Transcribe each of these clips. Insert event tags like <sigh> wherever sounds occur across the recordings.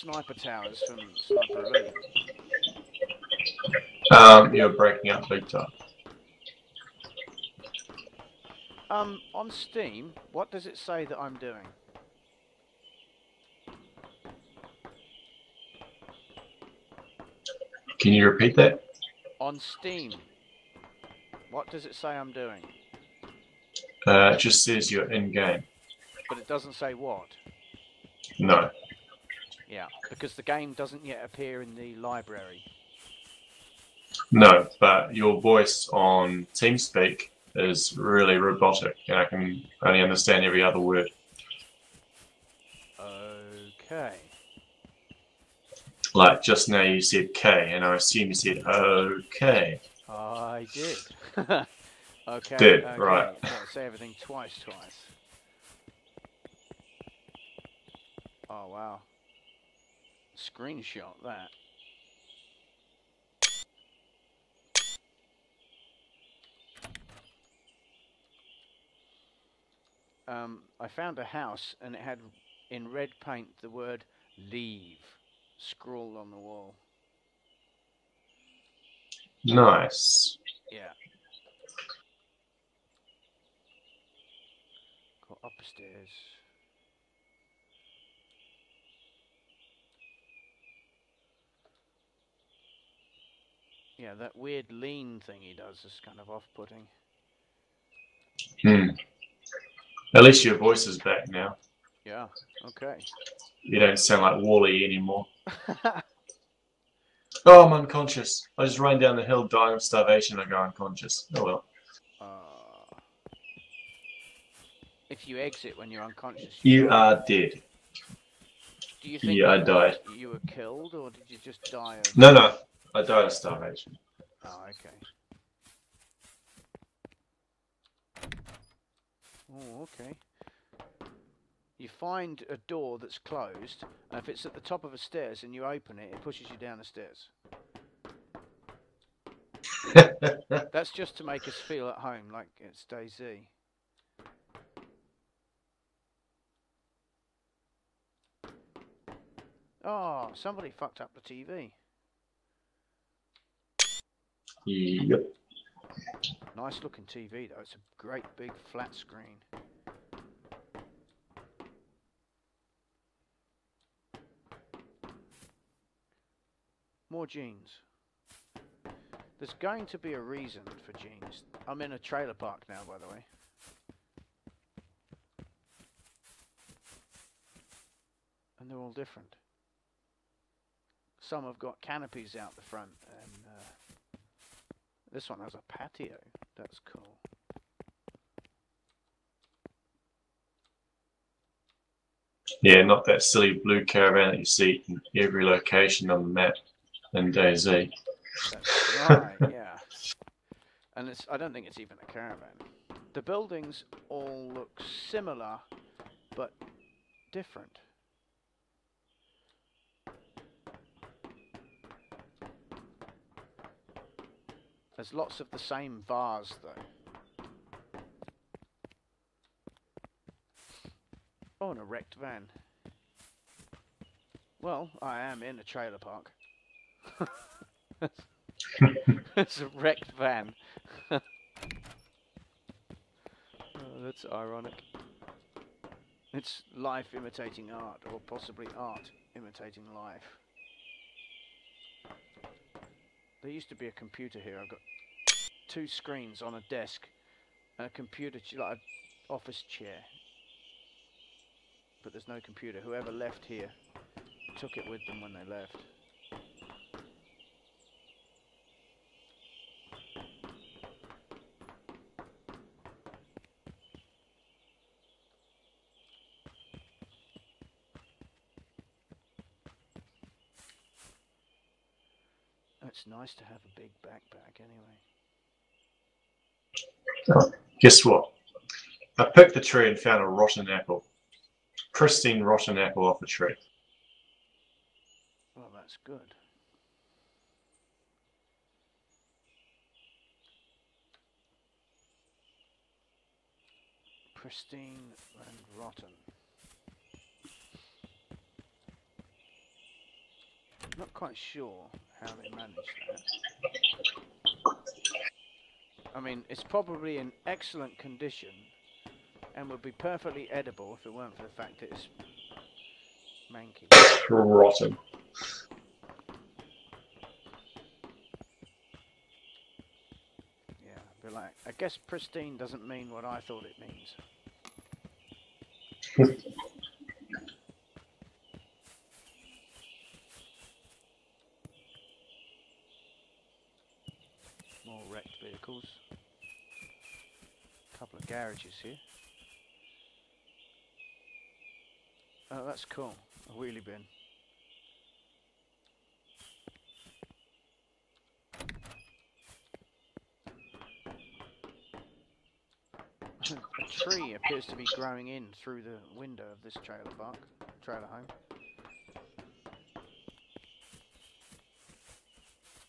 sniper towers from Sniper Elite? Um, you're breaking up big time. Um, on Steam, what does it say that I'm doing? Can you repeat that? On Steam, what does it say I'm doing? Uh, it just says you're in game. But it doesn't say what. No. Yeah, because the game doesn't yet appear in the library. No, but your voice on TeamSpeak is really robotic, and I can only understand every other word. Okay. Like just now, you said K, and I assume you said okay. I did. <laughs> okay. Did, okay. right. Say everything twice, twice. Oh wow. Screenshot that. Um, I found a house and it had in red paint the word leave scrawled on the wall. Nice. Yeah. Go upstairs. Yeah, that weird lean thing he does is kind of off-putting. Hmm. At least your voice is back now. Yeah. Okay. You don't sound like Wally anymore. <laughs> Oh, I'm unconscious. I just ran down the hill dying of starvation. I go unconscious. Oh well. uh, if you exit when you're unconscious, You are dead. do you think Yeah, I you were- died. You were killed, or did you just die? Of... No, no. I died of starvation. Oh, okay. Oh, okay. You find a door that's closed, and if it's at the top of a stairs and you open it, it pushes you down the stairs. <laughs> That's just to make us feel at home, like it's DayZ. Oh, ah, somebody fucked up the TV. Yep. Nice looking TV though. It's a great big flat screen. More jeans. There's going to be a reason for jeans. I'm in a trailer park now, by the way. And they're all different. Some have got canopies out the front, and uh, this one has a patio. That's cool. Yeah, not that silly blue caravan that you see in every location on the map in DayZ. Right, yeah. And it's I don't think it's even a caravan. The buildings all look similar but different. There's lots of the same vase though. Oh, an erect van. Well, I am in a trailer park. <laughs> it's a wrecked van. <laughs> oh, that's ironic. It's life imitating art, or possibly art imitating life. There used to be a computer here. I've got two screens on a desk, and a computer, like an office chair. But there's no computer. Whoever left here took it with them when they left. It's nice to have a big backpack anyway. Guess what? I picked the tree and found a rotten apple. Pristine rotten apple off a tree. Well, that's good. Pristine and rotten. Not quite sure how they managed that. I mean, it's probably in excellent condition and would be perfectly edible if it weren't for the fact that it's manky. Rotten. Yeah, but like, I guess pristine doesn't mean what I thought it means. <laughs> More vehicles. Couple of garages here. Oh, that's cool. A wheelie bin. a tree appears to be growing in through the window of this trailer park, trailer home.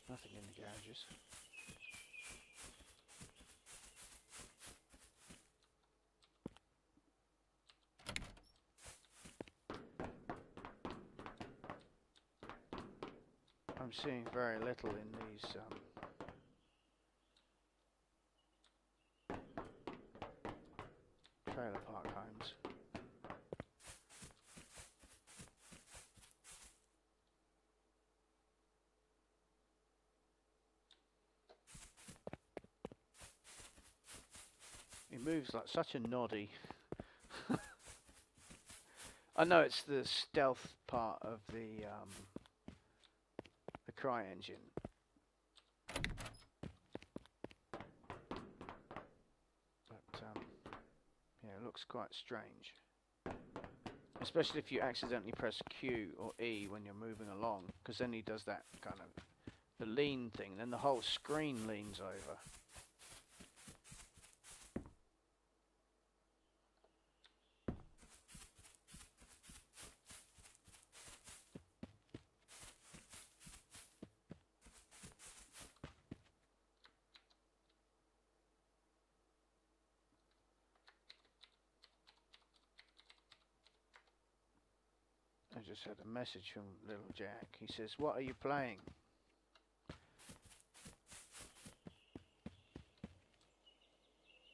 Nothing in the garages. I'm seeing very little in these um, trailer park homes. He moves like such a noddy. <laughs> I know it's the stealth part of the um, the CryEngine. But um, yeah, it looks quite strange. Especially if you accidentally press Q or E when you're moving along, because then he does that kind of the lean thing, then the whole screen leans over. Just had a message from little Jack. He says, "What are you playing?"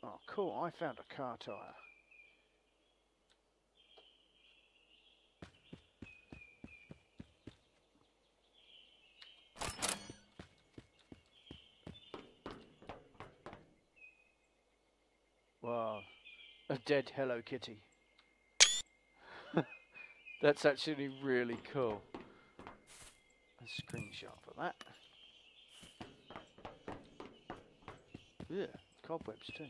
Oh, cool! I found a car tire. Wow, a dead Hello Kitty. <laughs> That's actually really cool. A screenshot of that. Yeah, cobwebs too.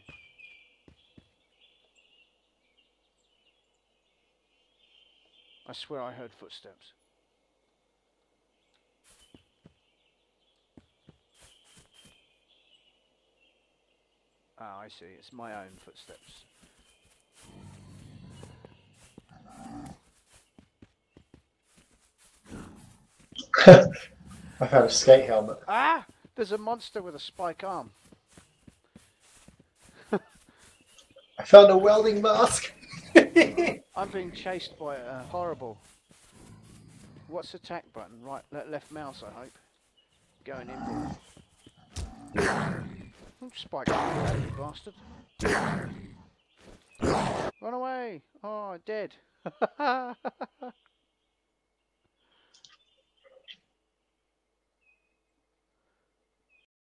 I swear I heard footsteps. Ah, I see. It's my own footsteps. I found a skate helmet. Ah! There's a monster with a spike arm. I found a welding mask. <laughs> I'm being chased by a horrible. What's attack button? Right, left mouse, I hope. Going in. Spike arm, you bastard. Run away! Oh, dead. <laughs>